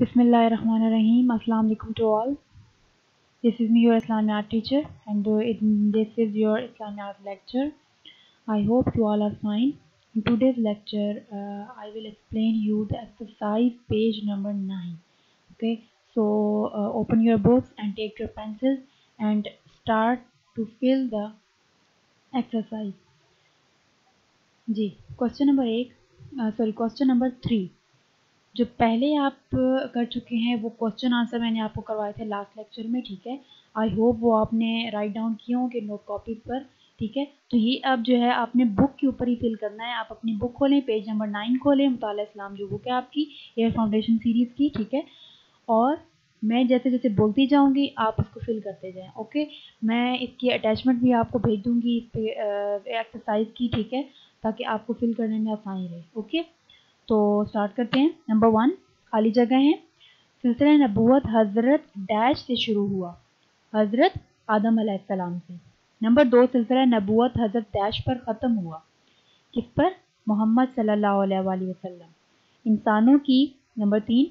Bismillahirrahmanirrahim. Assalamu alaikum to all. This is me, your Islamic art teacher, and uh, it, this is your Islamic art lecture. I hope you all are fine. In today's lecture, uh, I will explain you the exercise page number 9. Okay, so uh, open your books and take your pencils and start to fill the exercise. G. Question number 8, uh, sorry, question number 3. जो पहले आप कर चुके हैं, वो question answer मैंने आपको करवाए थे लास्ट लेक्चर में, ठीक है? आई होप वो आपने राइट डाउन किए होंगे नोट कॉपी पर, ठीक है? तो ये अब जो है, आपने बुक के ऊपर ही फिल करना है। आप अपनी बुक खोलें पेज नंबर नाइन खोलें मुताल इस्लाम जो बुक है आपकी एयर फाउंडेशन सीरीज़ की, ठीक है? और मैं जैसे जैसे बोलती जाऊँगी, आप उसको फिल करते जाएँ ओके मैं इसकी अटैचमेंट भी आपको भेज दूँगी, इस पे एक्सरसाइज की, ठीक है? ताकि आपको फिल करने में आसानी रहे ओके तो स्टार्ट करते हैं. नंबर वन खाली जगह है. सिलसिला नबूत हज़रत डैश से शुरू हुआ. हज़रत आदम सलाम से. नंबर दो, सिलसिला नबूत हज़रत डैश पर ख़त्म हुआ. किस पर? मोहम्मद सल्लल्लाहु अलैहि इंसानों की नंबर तीन,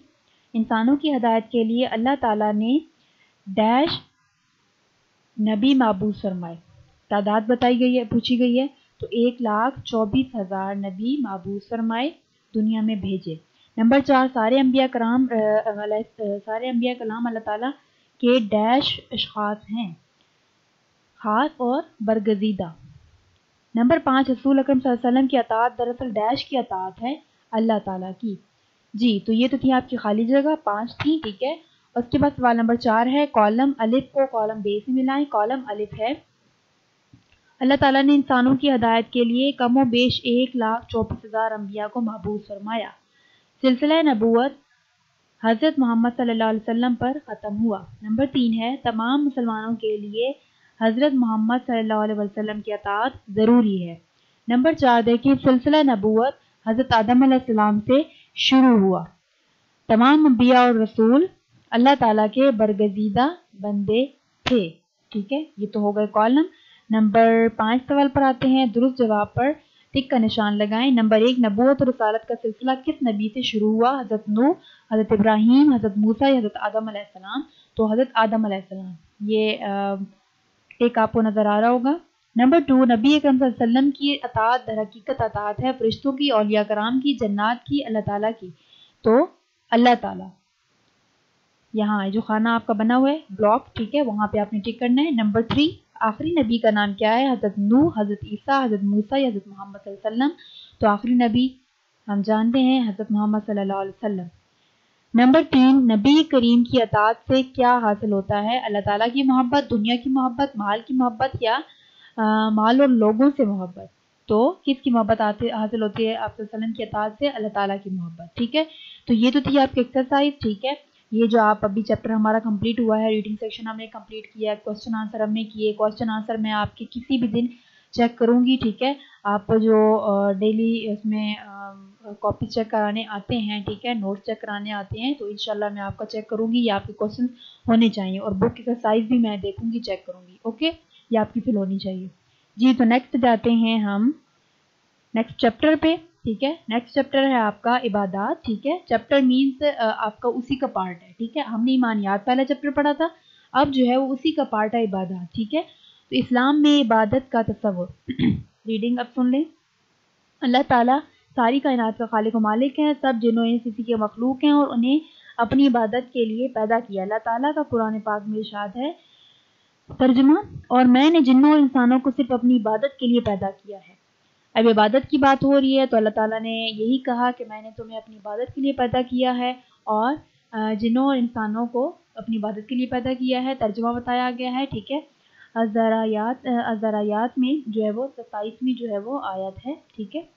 इंसानों की हदायत के लिए अल्लाह ताला ने डैश नबी महबूज फरमाए. तादाद बताई गई है, पूछी गई है. तो एक लाख चौबीस हज़ार नबी महबूज फरमाए. दुनिया में भेजे। नंबर चार, सारे अम्बिया कराम सारे अम्बिया कलाम अल्लाह ताला के डैश अशास हैं। ख़ास और बरगजीदा। नंबर पाँच, रसूल अकरम वसल्लम की अतात, दरअसल डैश की अतात है अल्लाह ताला की। जी तो ये तो थी आपकी खाली जगह, पाँच थी, ठीक है। उसके बाद सवाल नंबर चार है, कॉलम अलिफ को कॉलम बे से मिलाएँ, कॉलम अलिफ है अल्लाह ताला ने इंसानों की हदायत के लिए कम व बेश एक लाख चौबीस हज़ार अम्बिया को महबूज फरमाया। सिलसिला नबूत हज़रत मोहम्मद सल्लल्लाहु अलैहि वसल्लम पर ख़त्म हुआ। नंबर तीन है, तमाम मुसलमानों के लिए हज़रत मोहम्मद सल्लल्लाहु अलैहि वसल्लम की अतात ज़रूरी है। नंबर चार देखिए सिलसिला नबूत हज़रत आदम से शुरू हुआ। तमाम अम्बिया और रसूल अल्लाह ताला के बरगजीदा बंदे थे। ठीक है, ये तो हो गए कॉलम। नंबर पाँच सवाल पर आते हैं, दुरुस्त जवाब पर टिक का निशान लगाएँ। नंबर एक नबूत और रसालत का सिलसिला किस नबी से शुरू हुआ? हज़रत नू हज़रत इब्राहिम, हज़रत मूसा या हज़रत आदम सलाम तो हज़रत आदम सलाम ये टिक आपको नज़र आ रहा होगा। नंबर टू नबी अकरम की अतात दर हकीकत अतात है फरिश्तों की अलिया कराम की, जन्नात की, अल्लाह ताला की। तो अल्लाह ताला, यहाँ जो खाना आपका बना हुआ है, ब्लॉक, ठीक है, वहाँ पे आपने टिक करना है। नंबर थ्री आखिरी नबी का नाम क्या है? हज़रत नू हज़रत ईसा हज़रत मूसा या हज़रत मोहम्मद तो आखिरी नबी हम जानते हैं हज़रत मोहम्मद वसल्लम। नंबर तीन नबी करीम की अतात से क्या हासिल होता है? अल्लाह ताला की मोहब्बत दुनिया की मोहब्बत माल की मोहब्बत या आ, माल और लोगों से मोहब्बत? तो किसकी मोहब्बत हासिल होती है आप की अतात से? अल्लाह ताला की मोहब्बत ठीक है? तो ये तो थी आपकी एक्सरसाइज ठीक है? ये जो आप अभी चैप्टर हमारा कंप्लीट हुआ है रीडिंग सेक्शन हमने कंप्लीट किया है क्वेश्चन आंसर हमने किए क्वेश्चन आंसर मैं आपके किसी भी दिन चेक करूँगी, ठीक है? आप जो डेली इसमें कॉपी चेक कराने आते हैं, ठीक है? नोट्स चेक कराने आते हैं तो इनशाला मैं आपका चेक करूँगी, या आपके क्वेश्चन होने चाहिए और बुक का साइज़ भी मैं देखूँगी चेक करूँगी ओके ये आपकी फिल होनी चाहिए। जी तो नेक्स्ट जाते हैं हम नेक्स्ट चैप्टर पे। ठीक है? नेक्स्ट चैप्टर है आपका इबादत, ठीक है? चैप्टर मीन्स आपका उसी का पार्ट है, ठीक है? हमने ईमानियात पहला चैप्टर पढ़ा था, अब जो है वो उसी का पार्ट है इबादत, ठीक है? तो इस्लाम में इबादत का तस्वुर। रीडिंग अब सुन लें। अल्लाह ताला सारी कायनात का खालिक मालिक है, सब जिन्हों किसी के मखलूक हैं और उन्हें अपनी इबादत के लिए पैदा किया। अल्लाह ताला का कुरान पाक में इशाद है, तर्जमा, और मैंने जिन्नों इंसानों को सिर्फ़ अपनी इबादत के लिए पैदा किया है। अब इबादत की बात हो रही है तो अल्लाह ताला ने यही कहा कि मैंने तुम्हें अपनी इबादत के लिए पैदा किया है और जिनों और इंसानों को अपनी इबादत के लिए पैदा किया है, तर्जुमा बताया गया है, ठीक है? अजरायात अजरायात में जो है वो, सत्ताईसवीं जो है वो आयत है, ठीक है?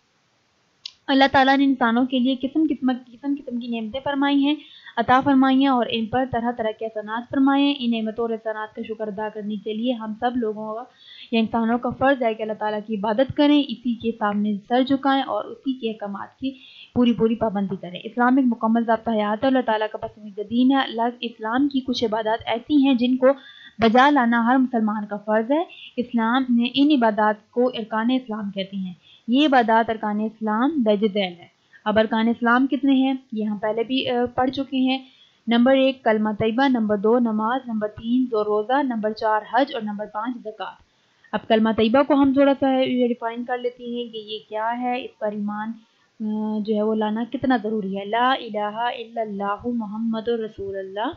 अल्लाह ताला ने इंसानों के लिए किस्म किस्म किस्म किस्म की नियमतें फरमाई हैं अता फरमाई हैं और इन पर तरह तरह के एहसानात फरमाए इन नेमतों और एहसानात का शुक्र अदा करने के लिए हम सब लोगों का या इंसानों का फ़र्ज़ है कि अल्लाह ताला की इबादत करें, इसी के सामने सर झुकाएँ और उसी के अहकाम की पूरी पूरी पाबंदी करें। इस्लाम एक मुकम्मल जबता हयात है, अल्लाह ताला का पसंदीदा दीन है। अल्लाह इस्लाम की कुछ इबादत ऐसी हैं जिनको बजा लाना हर मुसलमान का फ़र्ज़ है। इस्लाम ने इन इबादत को अरकान इस्लाम कहते हैं। ये इबादत अरकान इस्लाम दर्ज है। अब अरकान इस्लाम कितने हैं? ये हम पहले भी पढ़ चुके हैं। नंबर एक, कलमा तयबा, नंबर दो, नमाज़, नंबर तीन, दो रोज़ा, नंबर चार हज और नंबर पाँच ज़क़़त। अब कलमा तयबा को हम थोड़ा सा डिफाइन कर लेते हैं कि ये क्या है? इस पर ईमान जो है वो लाना कितना ज़रूरी है? ला इलाहा मोहम्मद रसूलुल्लाह।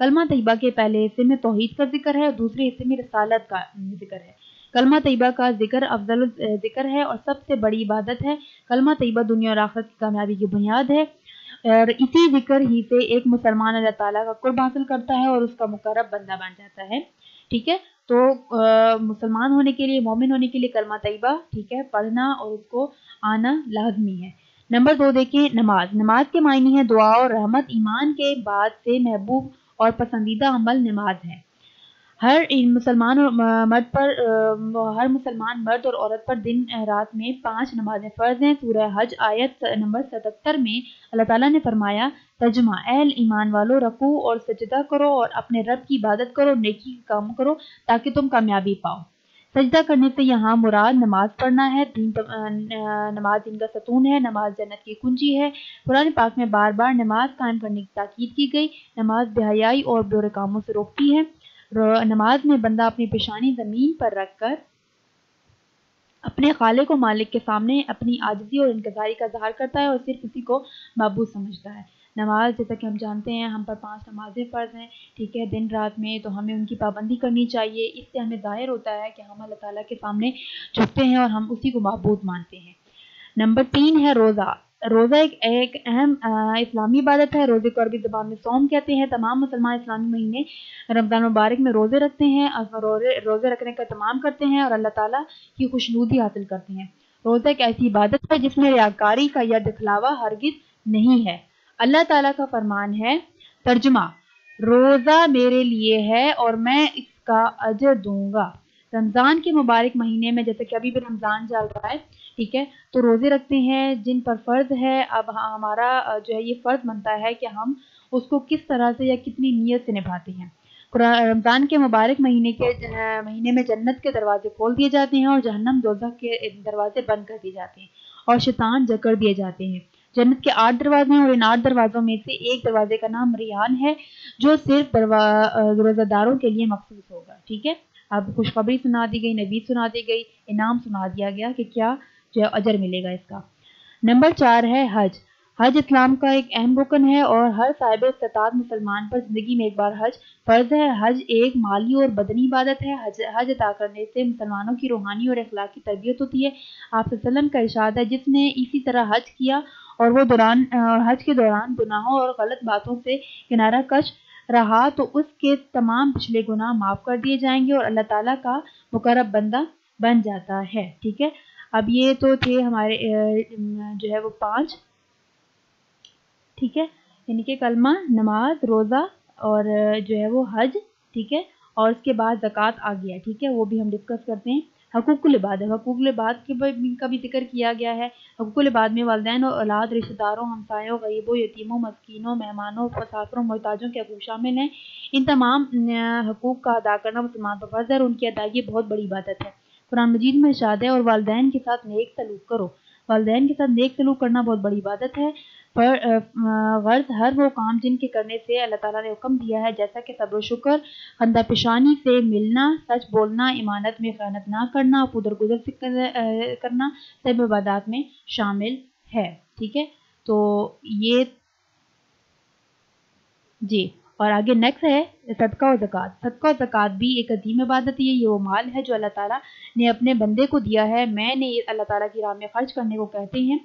कलमा तयबा के पहले हिस्से में तोहीद का ज़िक्र है और दूसरे हिस्से में रसालत का ज़िक्र है। कलमा तयबा का ज़िक्र अफजल ज़िक्र है और सबसे बड़ी इबादत है। कलमा तयबा दुनिया और आखिरत की कामयाबी की बुनियाद है। और इसी ज़िक्र ही से एक मुसलमान अल्लाह ताला का कुर्ब हासिल करता है और उसका मुकरब बंदा बन जाता है। ठीक है? तो मुसलमान होने के लिए, मोमिन होने के लिए कलमा तयबा, ठीक है, पढ़ना और उसको आना लाजमी है। नंबर दो देखें, नमाज़। नमाज़ के मायने है दुआ और रहमत। ईमान के बाद से महबूब और पसंदीदा अमल नमाज़ है। हर मुसलमान और मर्द पर हर मुसलमान मर्द और औरत पर दिन रात में पाँच नमाजें फ़र्ज़ हैं। सूरह हज आयत नंबर सतहत्तर में अल्लाह ताला ने फरमाया तजमा एल ईमान वालों, रकू और सजदा करो और अपने रब की इबादत करो, नेकी के काम करो ताकि तुम कामयाबी पाओ। सजदा करने से यहाँ मुराद नमाज़ पढ़ना है, दिन नमाज़ दिन का सतून है, नमाज़ जन्नत की कुंजी है। कुरान पाक में बार बार नमाज़ कायम करने की ताकीद की गई, नमाज़ बेहयाई और बुरे कामों से रोकती है। नमाज़ में बंदा अपनी पेशानी ज़मीन पर रख कर अपने खाले को मालिक के सामने अपनी आजजी और इंतजारी का इजहार करता है और सिर्फ़ उसी को मबूद समझता है। नमाज़, जैसा कि हम जानते हैं, हम पर पाँच नमाजें फ़र्ज़ हैं, ठीक है, दिन रात में तो हमें उनकी पाबंदी करनी चाहिए। इससे हमें ज़ाहिर होता है कि हम अल्लाह ताला के सामने झुकते हैं और हम उसी को मबूद मानते हैं। नंबर तीन है रोज़ा। रोज़ा एक एक अहम इस्लामी इबादत है। रोज़े को अरबी ज़बान में सोम कहते हैं। तमाम मुसलमान इस्लामी महीने रमज़ान मुबारक में रोज़े रखते हैं रोज़े रोज़े रखने का तमाम करते हैं और अल्लाह ताला की खुशनूदी हासिल करते हैं। रोज़ा एक ऐसी इबादत है जिसमें रियाकारी का या दिखलावा हरगिज नहीं है। अल्लाह ताला का फरमान है, तर्जुमा, रोज़ा मेरे लिए है और मैं इसका अजर दूँगा। रमज़ान के मुबारक महीने में जैसे कि अभी भी रमज़ान चल रहा है ठीक है? तो रोज़े रखते हैं, जिन पर फ़र्ज़ है, अब हमारा जो है ये फ़र्ज़ बनता है कि हम उसको किस तरह से या कितनी नीयत से निभाते हैं। रमज़ान के मुबारक महीने के महीने में जन्नत के दरवाजे खोल दिए जाते हैं और जहन्नम दोजख के दरवाजे बंद कर दिए जाते हैं और शैतान जकड़ दिए जाते हैं। जन्नत के आठ दरवाजे हैं और इन आठ दरवाजों में से एक दरवाजे का नाम रियान है, जो सिर्फ़ रोज़ादारों के लिए मखसूस होगा। ठीक है? अब खुशखबरी सुना दी गई नबी सुना दी गई, इनाम सुना दिया गया कि क्या जो है अजर मिलेगा इसका। नंबर चार है हज। हज इस्लाम का एक अहम रुकन है और हर साहिब इस्तात मुसलमान पर ज़िंदगी में एक बार हज फ़र्ज़ है। हज एक माली और बदनी इबादत है। हज हज अदा करने से मुसलमानों की रूहानी और अखलाक की तरबियत होती है। आप वसल्लम का इशाद है, जिसने इसी तरह हज किया और वो दौरान हज के दौरान गुनाहों और गलत बातों से किनारा कश रहा तो उसके तमाम पिछले गुनाह माफ़ कर दिए जाएँगे और अल्लाह ताला का मुकरब बंदा बन जाता है। ठीक है? अब ये तो थे हमारे जो है वो पाँच। ठीक है? यानी कि कलमा, नमाज़, रोज़ा और जो है वो हज। ठीक है? और उसके बाद ज़क़़त आ गया। ठीक है? वो भी हम डिस्कस करते हैं। हकूक़ुलबाद हकूक़ुलबाद के का भी ज़िक्र किया गया है। हकूक हकूक़ुलबाद में वालदेन और औलाद, रिश्तेदारों, हमसायों, गरीबों, यतीमों, मस्किनों, मेहमानों मुसाफरों मोहताजों के हकूक शामिल हैं। इन तमाम हकूक़ का अदा करना मुसलमान पर फ़र्ज़ है और उनकी अदायगी बहुत बड़ी इबादत है। कुरान मजीद में इशाद है और वालदेन के साथ नेक सलूक करो। वालदेन के साथ नेक सलूक करना बहुत बड़ी इबादत है। पर गर्ज हर वो काम जिनके करने से अल्लाह ताला ने हुक्म दिया है, जैसा कि सब्र शुक्र, खंदा पेशानी से मिलना, सच बोलना, इमानत में खयानत ना करना उधर गुजर से करना, सब इबादत में शामिल है। ठीक है? तो ये जी। और आगे नेक्स्ट है, सदका और ज़क़़त। सदका और ज़क़़त भी एक अजीम इबादत है ये वो माल है जो अल्लाह ताला ने अपने बंदे को दिया है। मैंने अल्लाह ताला की राह में खर्च करने को कहते हैं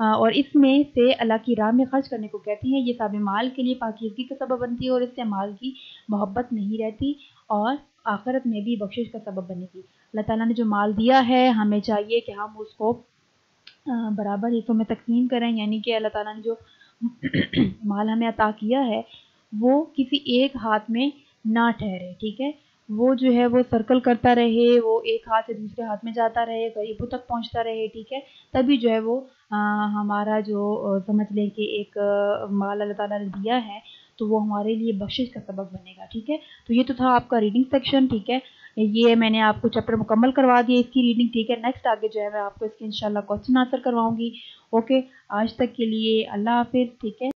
और इसमें से अल्लाह की राह में खर्च करने को कहती हैं, ये सब माल के लिए पाकिजगी का सबब बनती है और इससे माल की मोहब्बत नहीं रहती और आखिरत में भी बख्शिश का सबब बनेगी अल्लाह ताला ने जो माल दिया है, हमें चाहिए कि हम उसको बराबर हिस्सों में तकसीम करें, यानी कि अल्लाह ताला ने जो माल हमें अता किया है वो किसी एक हाथ में ना ठहरे ठीक है? वो जो है वो सर्कल करता रहे वो एक हाथ से दूसरे हाथ में जाता रहे गरीबों तक पहुँचता रहे ठीक है? तभी जो है वो आ, हमारा जो समझ लें कि एक माल अल्लाह ताला ने दिया है तो वो हमारे लिए बख्शिश का सबक बनेगा ठीक है? तो ये तो था आपका रीडिंग सेक्शन ठीक है? ये मैंने आपको चैप्टर मुकम्मल करवा दिया इसकी रीडिंग ठीक है? नेक्स्ट आगे जो है मैं आपको इसके इंशाल्लाह क्वेश्चन आंसर करवाऊँगी ओके आज तक के लिए अल्लाह हाफिज़ ठीक है?